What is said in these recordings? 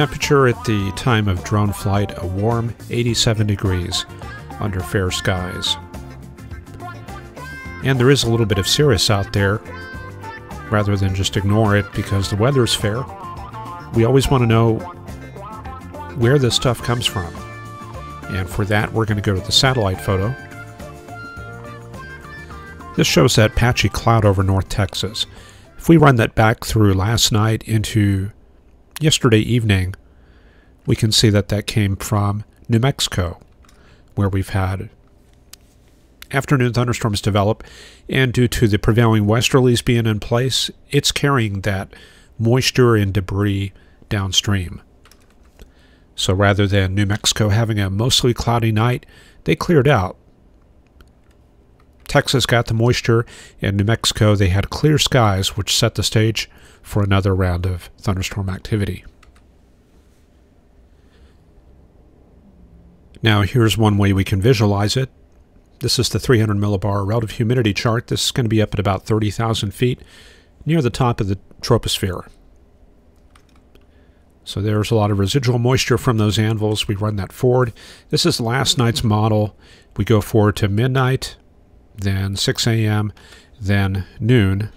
Temperature at the time of drone flight a warm 87 degrees under fair skies. And there is a little bit of cirrus out there rather than just ignore it because the weather is fair. We always want to know where this stuff comes from. And for that, we're going to go to the satellite photo. This shows that patchy cloud over North Texas. If we run that back through last night into yesterday evening, we can see that that came from New Mexico, where we've had afternoon thunderstorms develop, and due to the prevailing westerlies being in place, it's carrying that moisture and debris downstream. So rather than New Mexico having a mostly cloudy night, they cleared out. Texas got the moisture, and New Mexico they had clear skies, which set the stage for another round of thunderstorm activity. Now here's one way we can visualize it. This is the 300 millibar relative humidity chart. This is going to be up at about 30,000 feet near the top of the troposphere. So there's a lot of residual moisture from those anvils. We run that forward. This is last night's model. We go forward to midnight then 6 a.m., then noon.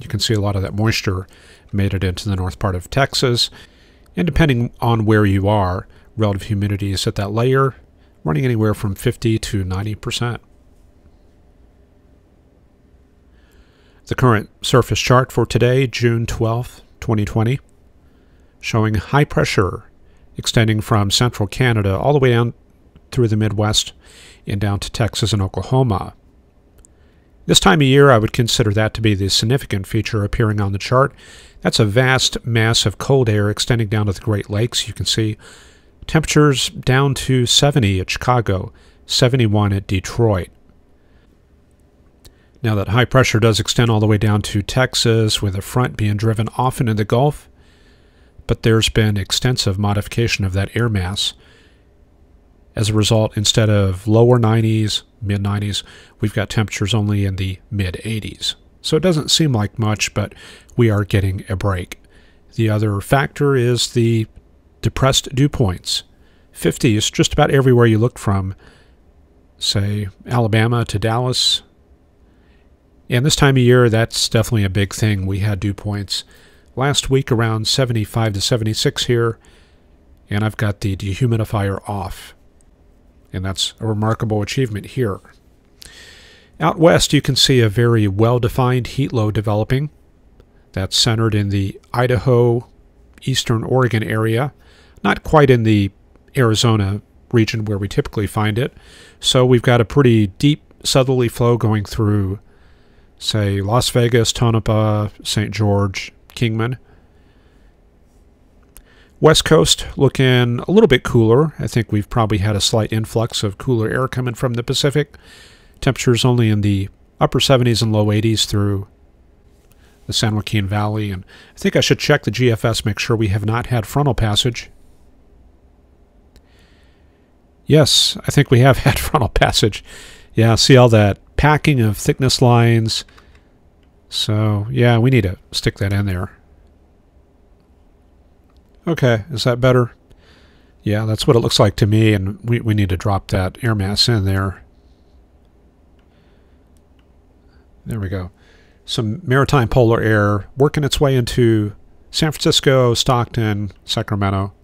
You can see a lot of that moisture made it into the north part of Texas. And depending on where you are, relative humidity is at that layer running anywhere from 50 to 90%. The current surface chart for today, June 12, 2020, showing high pressure extending from central Canada all the way down through the Midwest and down to Texas and Oklahoma. This time of year, I would consider that to be the significant feature appearing on the chart. That's a vast mass of cold air extending down to the Great Lakes. You can see temperatures down to 70 at Chicago, 71 at Detroit. Now, that high pressure does extend all the way down to Texas, with a front being driven often in the Gulf, but there's been extensive modification of that air mass as a result, instead of lower 90s, mid 90s, we've got temperatures only in the mid 80s. So it doesn't seem like much, but we are getting a break. The other factor is the depressed dew points. 50 is just about everywhere you look from, say, Alabama to Dallas. And this time of year, that's definitely a big thing. We had dew points last week around 75 to 76 here, and I've got the dehumidifier off and that's a remarkable achievement here. Out west, you can see a very well-defined heat low developing. That's centered in the Idaho, eastern Oregon area, not quite in the Arizona region where we typically find it. So we've got a pretty deep southerly flow going through, say, Las Vegas, Tonopah, St. George, Kingman. West Coast looking a little bit cooler. I think we've probably had a slight influx of cooler air coming from the Pacific. Temperatures only in the upper 70s and low 80s through the San Joaquin Valley. And I think I should check the GFS, make sure we have not had frontal passage. Yes, I think we have had frontal passage. Yeah, see all that packing of thickness lines. So, yeah, we need to stick that in there. Okay, is that better? Yeah, that's what it looks like to me, and we, we need to drop that air mass in there. There we go. Some maritime polar air working its way into San Francisco, Stockton, Sacramento,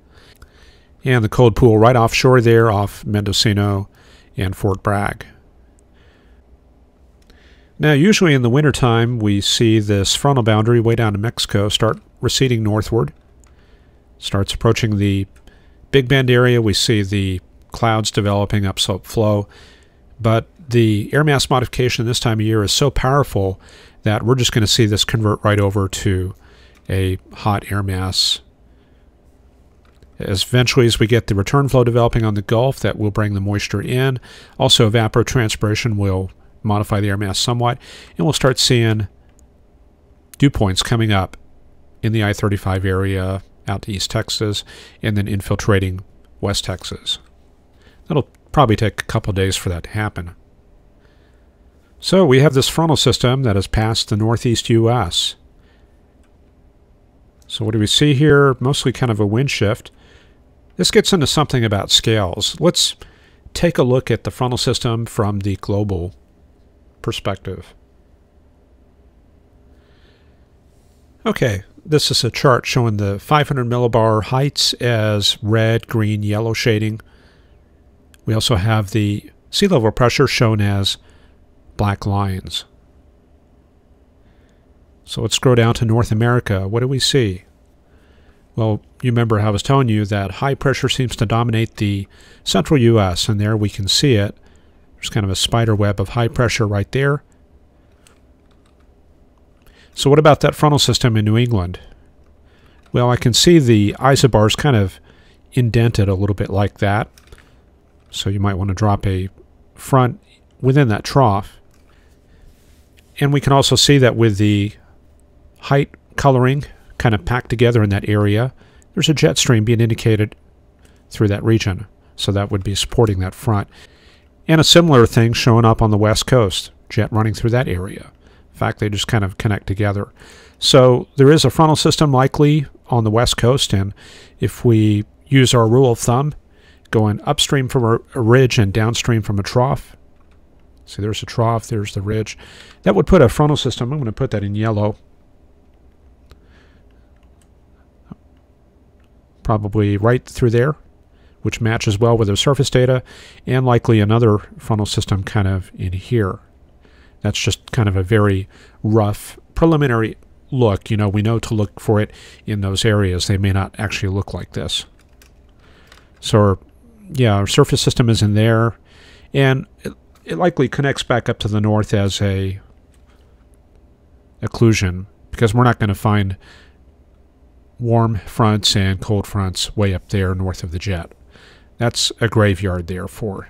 and the cold pool right offshore there off Mendocino and Fort Bragg. Now, usually in the wintertime, we see this frontal boundary way down to Mexico start receding northward starts approaching the Big Bend area. We see the clouds developing upslope flow. But the air mass modification this time of year is so powerful that we're just going to see this convert right over to a hot air mass. As eventually as we get the return flow developing on the Gulf, that will bring the moisture in. Also, evapotranspiration will modify the air mass somewhat, and we'll start seeing dew points coming up in the I-35 area, out to East Texas, and then infiltrating West Texas. That'll probably take a couple days for that to happen. So we have this frontal system that has passed the northeast U.S. So what do we see here? Mostly kind of a wind shift. This gets into something about scales. Let's take a look at the frontal system from the global perspective. Okay, this is a chart showing the 500 millibar heights as red, green, yellow shading. We also have the sea level pressure shown as black lines. So let's scroll down to North America. What do we see? Well, you remember I was telling you that high pressure seems to dominate the central U.S., and there we can see it. There's kind of a spider web of high pressure right there. So what about that frontal system in New England? Well, I can see the isobars kind of indented a little bit like that. So you might want to drop a front within that trough. And we can also see that with the height coloring kind of packed together in that area, there's a jet stream being indicated through that region. So that would be supporting that front. And a similar thing showing up on the west coast, jet running through that area. In fact, they just kind of connect together. So there is a frontal system likely on the west coast, and if we use our rule of thumb, going upstream from a, ridge and downstream from a trough, see there's a trough, there's the ridge, that would put a frontal system, I'm going to put that in yellow, probably right through there, which matches well with the surface data, and likely another frontal system kind of in here. That's just kind of a very rough preliminary look. You know, we know to look for it in those areas. They may not actually look like this. So, our, yeah, our surface system is in there, and it, it likely connects back up to the north as a occlusion because we're not going to find warm fronts and cold fronts way up there north of the jet. That's a graveyard there for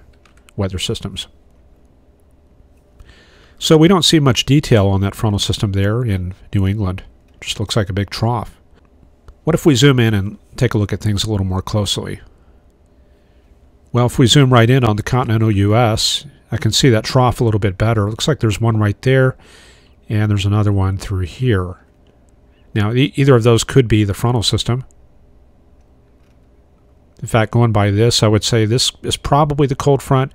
weather systems. So we don't see much detail on that frontal system there in New England. It just looks like a big trough. What if we zoom in and take a look at things a little more closely? Well, if we zoom right in on the continental U.S., I can see that trough a little bit better. It looks like there's one right there, and there's another one through here. Now, e either of those could be the frontal system. In fact, going by this, I would say this is probably the cold front,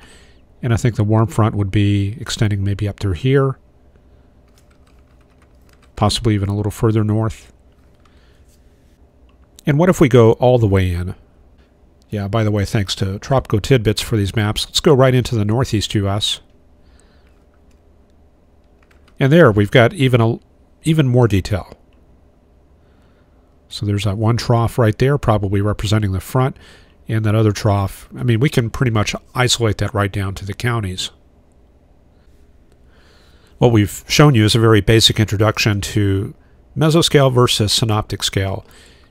and I think the warm front would be extending maybe up through here, possibly even a little further north. And what if we go all the way in? Yeah, by the way, thanks to Tropical Tidbits for these maps. Let's go right into the northeast U.S. And there, we've got even a, even more detail. So there's that one trough right there, probably representing the front, and that other trough. I mean, we can pretty much isolate that right down to the counties. What we've shown you is a very basic introduction to mesoscale versus synoptic scale.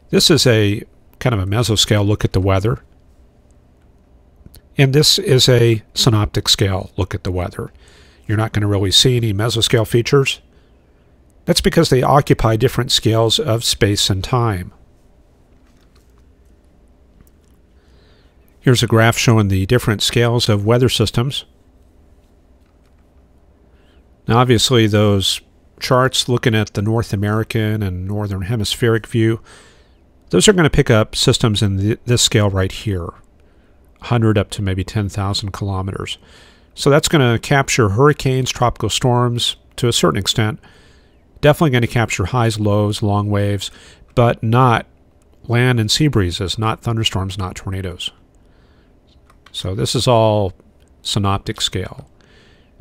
This is a kind of a mesoscale look at the weather. And this is a synoptic scale look at the weather. You're not going to really see any mesoscale features. That's because they occupy different scales of space and time. Here's a graph showing the different scales of weather systems. Now obviously those charts looking at the North American and Northern Hemispheric view, those are going to pick up systems in this scale right here, 100 up to maybe 10,000 kilometers. So that's going to capture hurricanes, tropical storms to a certain extent, Definitely going to capture highs, lows, long waves, but not land and sea breezes, not thunderstorms, not tornadoes. So this is all synoptic scale.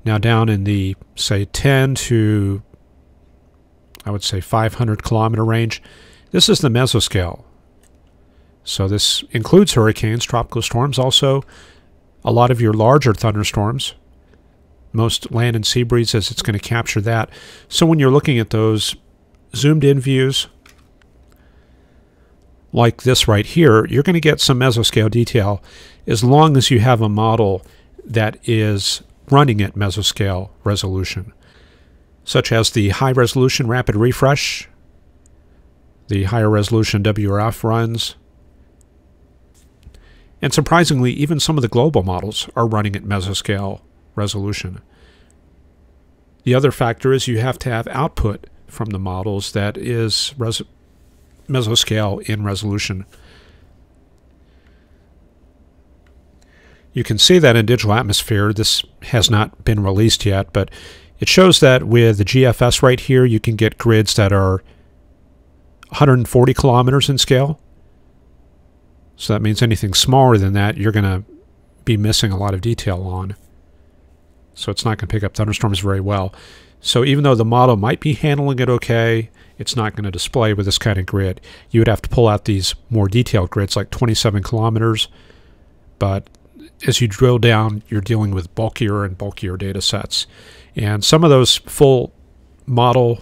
Now down in the, say, 10 to, I would say, 500 kilometer range, this is the mesoscale. So this includes hurricanes, tropical storms, also a lot of your larger thunderstorms, most land and sea breezes, it's going to capture that. So when you're looking at those zoomed in views, like this right here, you're going to get some mesoscale detail as long as you have a model that is running at mesoscale resolution, such as the high resolution rapid refresh, the higher resolution WRF runs, and surprisingly, even some of the global models are running at mesoscale resolution. The other factor is you have to have output from the models that is mesoscale in resolution. You can see that in digital atmosphere. This has not been released yet, but it shows that with the GFS right here, you can get grids that are 140 kilometers in scale. So that means anything smaller than that, you're going to be missing a lot of detail on. So it's not going to pick up thunderstorms very well. So even though the model might be handling it okay, it's not going to display with this kind of grid. You would have to pull out these more detailed grids like 27 kilometers, but as you drill down, you're dealing with bulkier and bulkier data sets. And some of those full model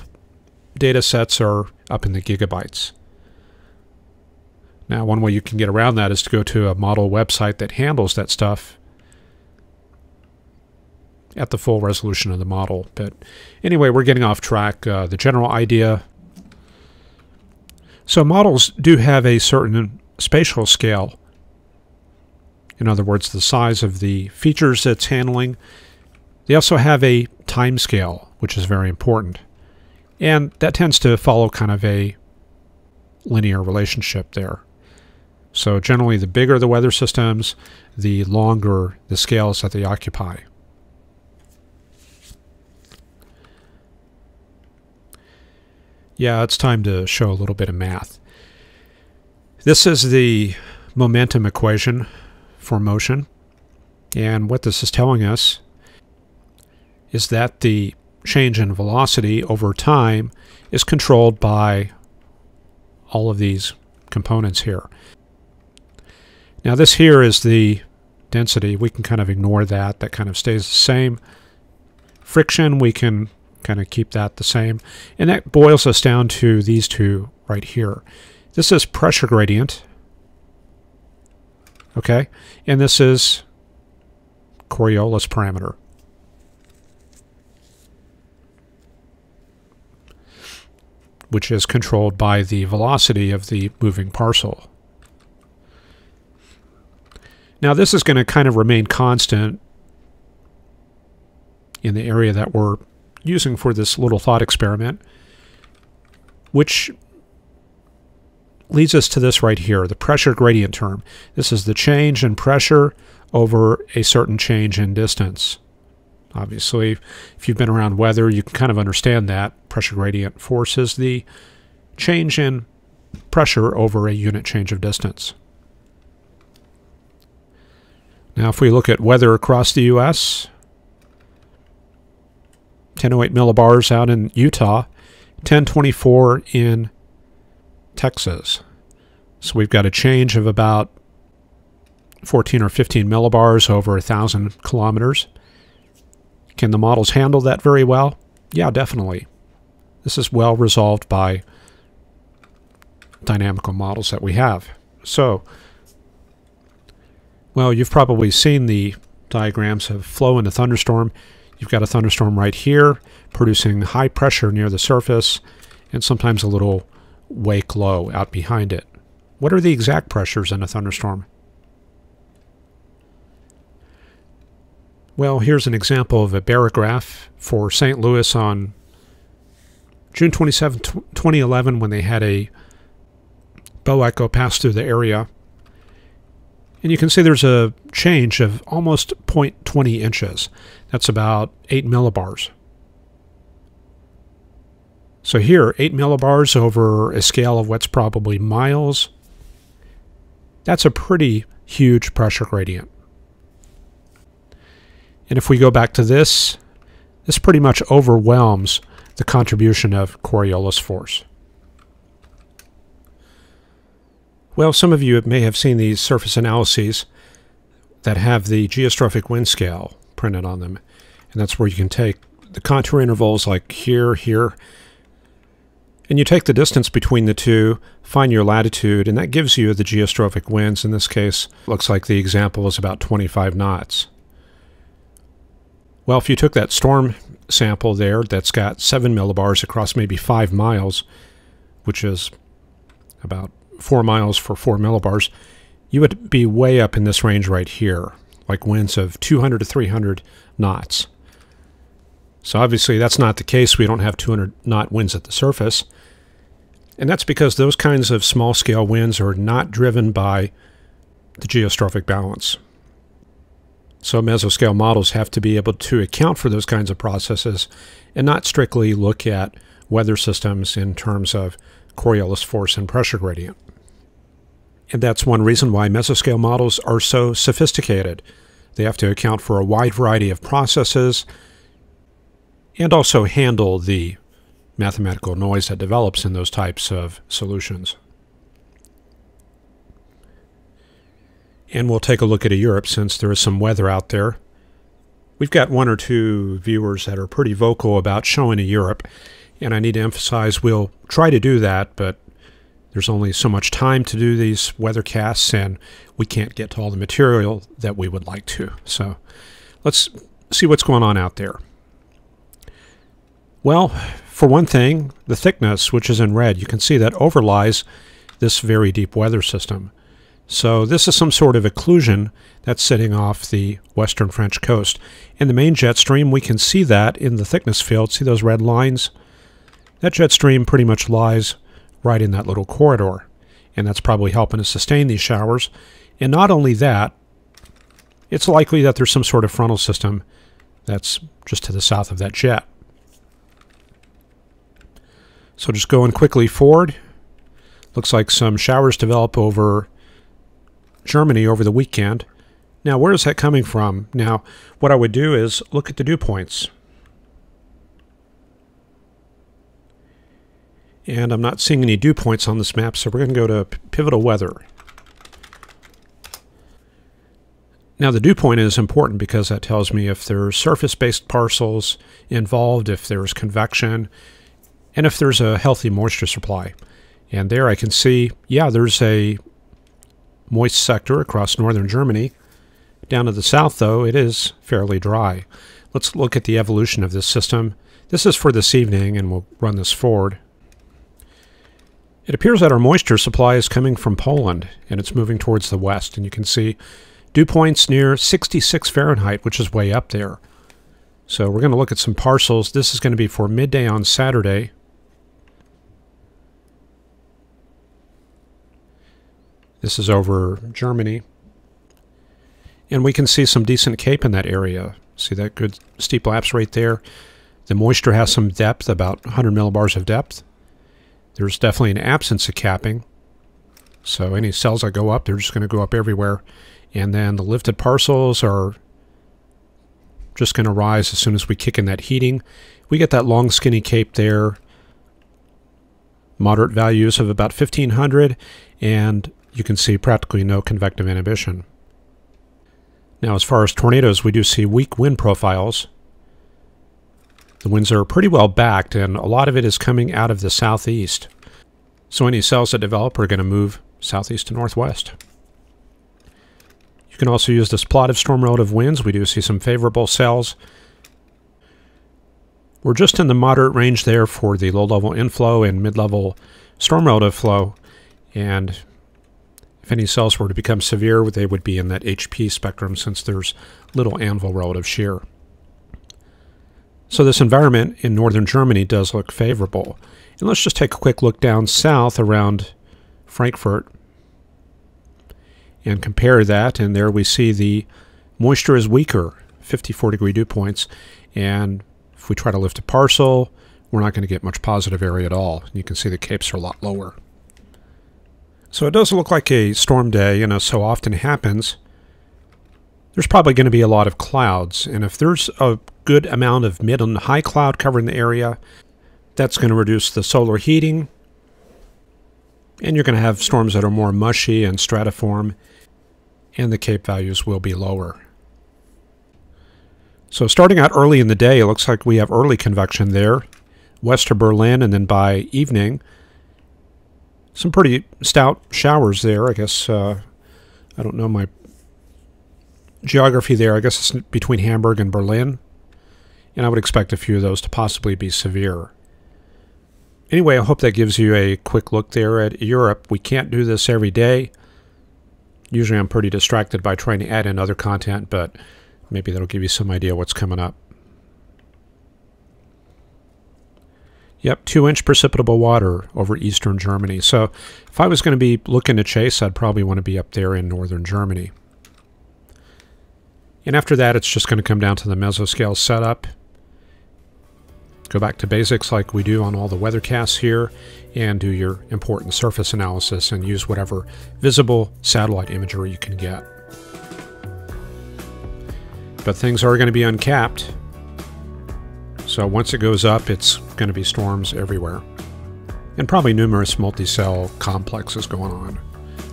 data sets are up in the gigabytes. Now, one way you can get around that is to go to a model website that handles that stuff at the full resolution of the model. But anyway, we're getting off track. Uh, the general idea. So models do have a certain spatial scale in other words, the size of the features it's handling. They also have a time scale, which is very important. And that tends to follow kind of a linear relationship there. So generally, the bigger the weather systems, the longer the scales that they occupy. Yeah, it's time to show a little bit of math. This is the momentum equation for motion. And what this is telling us is that the change in velocity over time is controlled by all of these components here. Now this here is the density. We can kind of ignore that. That kind of stays the same. Friction, we can kind of keep that the same. And that boils us down to these two right here. This is pressure gradient, Okay, and this is Coriolis parameter. which is controlled by the velocity of the moving parcel. Now this is going to kind of remain constant in the area that we're using for this little thought experiment, which leads us to this right here, the pressure gradient term. This is the change in pressure over a certain change in distance. Obviously, if you've been around weather, you can kind of understand that. Pressure gradient force is the change in pressure over a unit change of distance. Now, if we look at weather across the U.S., 1008 millibars out in Utah, 1024 in Texas. So we've got a change of about 14 or 15 millibars over a 1,000 kilometers. Can the models handle that very well? Yeah, definitely. This is well resolved by dynamical models that we have. So, well, you've probably seen the diagrams of flow in a thunderstorm. You've got a thunderstorm right here producing high pressure near the surface and sometimes a little wake low out behind it. What are the exact pressures in a thunderstorm? Well, here's an example of a barograph for St. Louis on June 27, 2011, when they had a bow echo pass through the area. And you can see there's a change of almost 0.20 inches. That's about 8 millibars. So here, 8 millibars over a scale of what's probably miles. That's a pretty huge pressure gradient. And if we go back to this, this pretty much overwhelms the contribution of Coriolis force. Well, some of you may have seen these surface analyses that have the geostrophic wind scale printed on them. And that's where you can take the contour intervals like here, here, and you take the distance between the two, find your latitude, and that gives you the geostrophic winds. In this case, looks like the example is about 25 knots. Well, if you took that storm sample there that's got 7 millibars across maybe 5 miles, which is about 4 miles for 4 millibars, you would be way up in this range right here, like winds of 200 to 300 knots. So obviously that's not the case. We don't have 200 knot winds at the surface. And that's because those kinds of small scale winds are not driven by the geostrophic balance. So mesoscale models have to be able to account for those kinds of processes and not strictly look at weather systems in terms of Coriolis force and pressure gradient. And that's one reason why mesoscale models are so sophisticated. They have to account for a wide variety of processes and also handle the mathematical noise that develops in those types of solutions. And we'll take a look at a Europe since there is some weather out there. We've got one or two viewers that are pretty vocal about showing a Europe, and I need to emphasize we'll try to do that, but there's only so much time to do these weathercasts, and we can't get to all the material that we would like to. So let's see what's going on out there. Well, for one thing, the thickness, which is in red, you can see that overlies this very deep weather system. So this is some sort of occlusion that's sitting off the western French coast. In the main jet stream, we can see that in the thickness field. See those red lines? That jet stream pretty much lies right in that little corridor. And that's probably helping to sustain these showers. And not only that, it's likely that there's some sort of frontal system that's just to the south of that jet. So just going quickly forward, looks like some showers develop over Germany over the weekend. Now, where is that coming from? Now, what I would do is look at the dew points. And I'm not seeing any dew points on this map, so we're going to go to pivotal weather. Now, the dew point is important because that tells me if there's surface-based parcels involved, if there's convection, and if there's a healthy moisture supply. And there I can see, yeah, there's a moist sector across northern Germany. Down to the south, though, it is fairly dry. Let's look at the evolution of this system. This is for this evening, and we'll run this forward. It appears that our moisture supply is coming from Poland, and it's moving towards the west. And you can see dew points near 66 Fahrenheit, which is way up there. So we're going to look at some parcels. This is going to be for midday on Saturday. This is over Germany. And we can see some decent cape in that area. See that good steep lapse right there? The moisture has some depth, about 100 millibars of depth. There's definitely an absence of capping. So any cells that go up, they're just going to go up everywhere. And then the lifted parcels are just going to rise as soon as we kick in that heating. We get that long skinny cape there. Moderate values of about 1500 and you can see practically no convective inhibition. Now, as far as tornadoes, we do see weak wind profiles. The winds are pretty well backed, and a lot of it is coming out of the southeast. So any cells that develop are going to move southeast to northwest. You can also use this plot of storm relative winds. We do see some favorable cells. We're just in the moderate range there for the low-level inflow and mid-level storm relative flow. And if any cells were to become severe, they would be in that HP spectrum since there's little anvil relative shear. So this environment in northern Germany does look favorable. And let's just take a quick look down south around Frankfurt and compare that. And there we see the moisture is weaker, 54 degree dew points. And if we try to lift a parcel, we're not going to get much positive area at all. You can see the capes are a lot lower. So it does look like a storm day, you know, so often happens, there's probably going to be a lot of clouds. And if there's a good amount of mid and high cloud covering the area, that's going to reduce the solar heating. And you're going to have storms that are more mushy and stratiform, and the CAPE values will be lower. So starting out early in the day, it looks like we have early convection there, west of Berlin, and then by evening, some pretty stout showers there. I guess uh, I don't know my geography there. I guess it's between Hamburg and Berlin, and I would expect a few of those to possibly be severe. Anyway, I hope that gives you a quick look there at Europe. We can't do this every day. Usually I'm pretty distracted by trying to add in other content, but maybe that'll give you some idea what's coming up. Yep, two inch precipitable water over eastern Germany. So if I was going to be looking to chase, I'd probably want to be up there in northern Germany. And after that, it's just going to come down to the mesoscale setup. Go back to basics like we do on all the weathercasts here and do your important surface analysis and use whatever visible satellite imagery you can get. But things are going to be uncapped. So once it goes up, it's going to be storms everywhere. And probably numerous multi-cell complexes going on.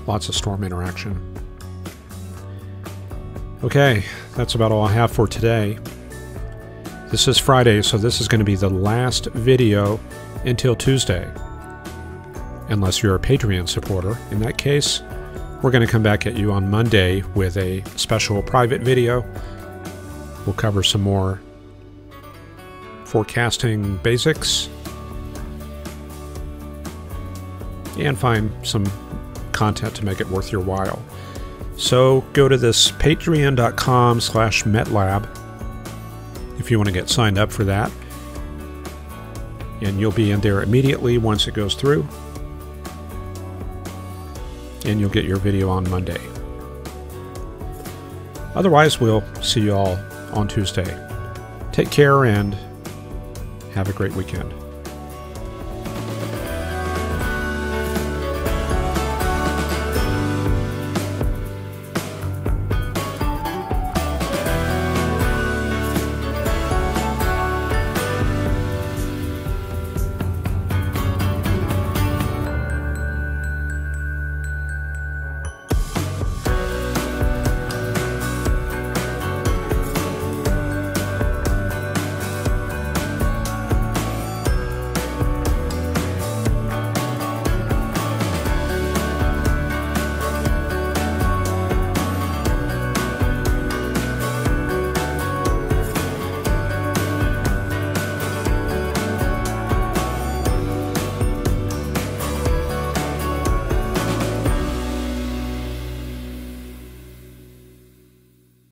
Lots of storm interaction. Okay, that's about all I have for today. This is Friday, so this is going to be the last video until Tuesday. Unless you're a Patreon supporter. In that case, we're going to come back at you on Monday with a special private video. We'll cover some more forecasting basics and find some content to make it worth your while. So go to this patreon.com slash metlab if you want to get signed up for that. And you'll be in there immediately once it goes through. And you'll get your video on Monday. Otherwise, we'll see you all on Tuesday. Take care and have a great weekend.